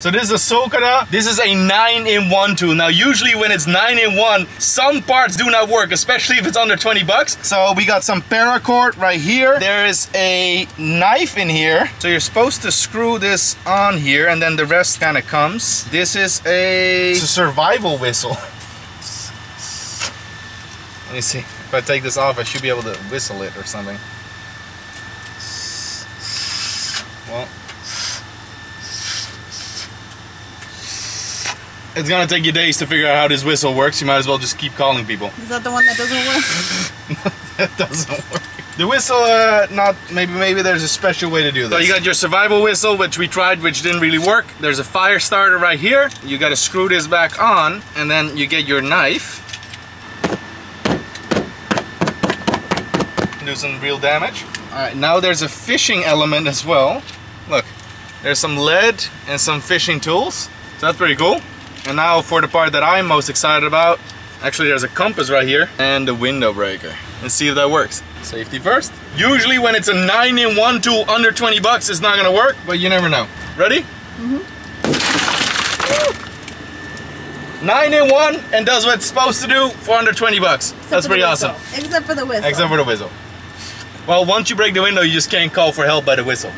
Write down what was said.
So this is a Sokara. This is a 9-in-1 tool. Now usually when it's 9-in-1, some parts do not work, especially if it's under 20 bucks. So we got some paracord right here. There is a knife in here. So you're supposed to screw this on here and then the rest kind of comes. This is a, a survival whistle. Let me see. If I take this off, I should be able to whistle it or something. Well, It's gonna take you days to figure out how this whistle works. You might as well just keep calling people. Is that the one that doesn't work? that doesn't work. The whistle, uh, not maybe maybe there's a special way to do this. So you got your survival whistle, which we tried, which didn't really work. There's a fire starter right here. You got to screw this back on, and then you get your knife. Do some real damage. All right, now there's a fishing element as well. Look, there's some lead and some fishing tools. So that's pretty cool. And now for the part that I'm most excited about, actually there's a compass right here and the window breaker. Let's see if that works. Safety first. Usually when it's a 9-in-1 tool under 20 bucks, it's not gonna work, but you never know. Ready? Mm hmm 9-in-1 and does what it's supposed to do for under 20 bucks. Except That's pretty awesome. Except for the whistle. Except for the whistle. Well, once you break the window, you just can't call for help by the whistle.